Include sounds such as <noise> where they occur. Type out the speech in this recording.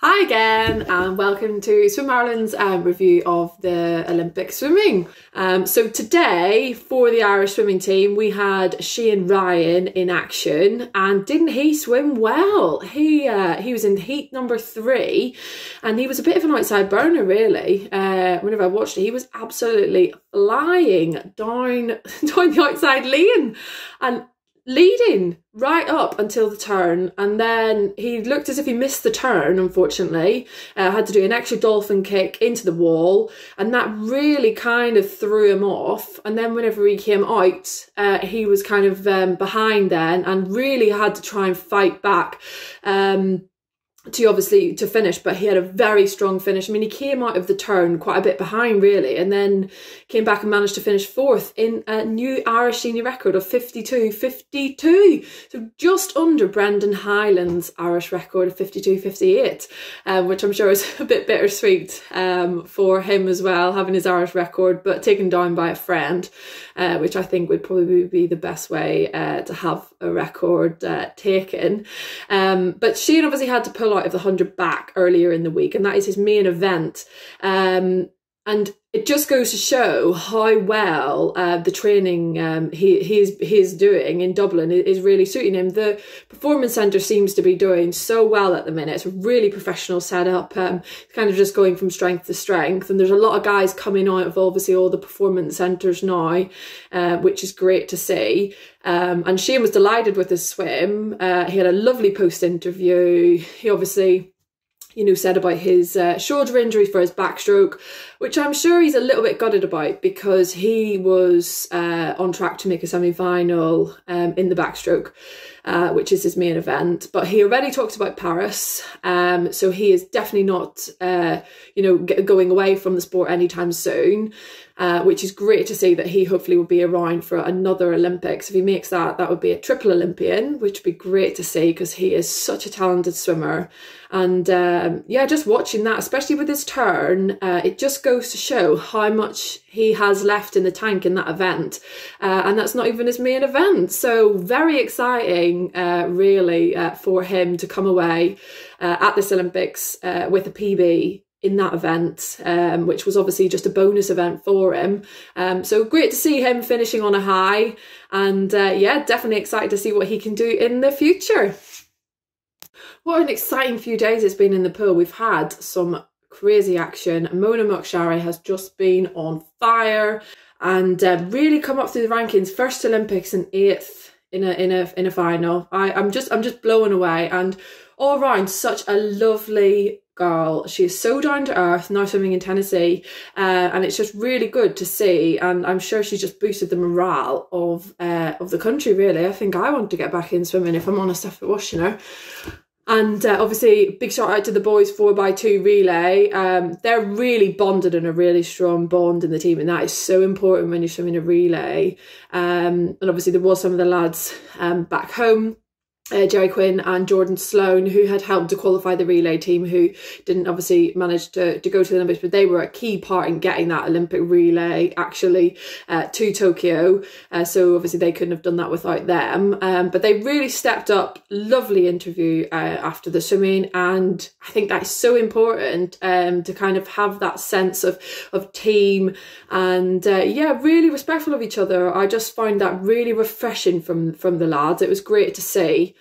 Hi again, and welcome to Swim Ireland's um, review of the Olympic swimming. Um, so today, for the Irish swimming team, we had Shane Ryan in action, and didn't he swim well? He uh, he was in heat number three, and he was a bit of an outside burner, really. Uh, whenever I watched it, he was absolutely flying down <laughs> down the outside lane, and leading right up until the turn and then he looked as if he missed the turn unfortunately. Uh, had to do an extra dolphin kick into the wall and that really kind of threw him off. And then whenever he came out uh, he was kind of um, behind then and really had to try and fight back. Um, to obviously to finish but he had a very strong finish. I mean he came out of the turn quite a bit behind really and then came back and managed to finish fourth in a new irish senior record of 52 52 so just under brendan hyland's irish record of 52 58 um, which i'm sure is <laughs> a bit bittersweet um, for him as well having his irish record but taken down by a friend uh, which i think would probably be the best way uh, to have a record uh, taken. Um, but shane obviously had to pull of the 100 back earlier in the week, and that is his main event. Um, and it just goes to show how well uh, the training um, he he's he's doing in Dublin is really suiting him. The performance centre seems to be doing so well at the minute. It's a really professional setup. Um, kind of just going from strength to strength, and there's a lot of guys coming out of obviously all the performance centres now, uh, which is great to see. Um, and Shane was delighted with his swim. Uh, he had a lovely post interview. He obviously you know, said about his uh, shoulder injury for his backstroke, which I'm sure he's a little bit gutted about because he was uh, on track to make a semi final um, in the backstroke, uh, which is his main event. But he already talked about Paris, um, so he is definitely not, uh, you know, going away from the sport anytime soon. Uh, which is great to see that he hopefully will be around for another Olympics. If he makes that, that would be a triple Olympian, which would be great to see because he is such a talented swimmer. And um, yeah, just watching that, especially with his turn, uh, it just goes to show how much he has left in the tank in that event. Uh, and that's not even his main event. So very exciting, uh, really, uh, for him to come away uh, at this Olympics with a PB in that event, um, which was obviously just a bonus event for him. Um, so great to see him finishing on a high, and uh, yeah, definitely excited to see what he can do in the future. What an exciting few days it's been in the pool. We've had some crazy action. Mona McSharry has just been on fire and uh, really come up through the rankings. First Olympics and eighth in a in a in a final. I, I'm just I'm just blown away and all around such a lovely girl. She is so down to earth, now swimming in Tennessee, uh, and it's just really good to see. And I'm sure she just boosted the morale of uh, of the country. Really, I think I want to get back in swimming if I'm honest after watching her. And uh, obviously, big shout out to the boys 4x2 relay. Um, they're really bonded and a really strong bond in the team, and that is so important when you're swimming a relay. Um, and obviously, there was some of the lads um, back home uh, Jerry Quinn and Jordan Sloan, who had helped to qualify the relay team, who didn't obviously manage to, to go to the Olympics, but they were a key part in getting that Olympic relay actually uh, to Tokyo. Uh, so obviously they couldn't have done that without them. Um, but they really stepped up. Lovely interview uh, after the swimming, and I think that's so important um, to kind of have that sense of of team and uh, yeah, really respectful of each other. I just find that really refreshing from from the lads. It was great to see.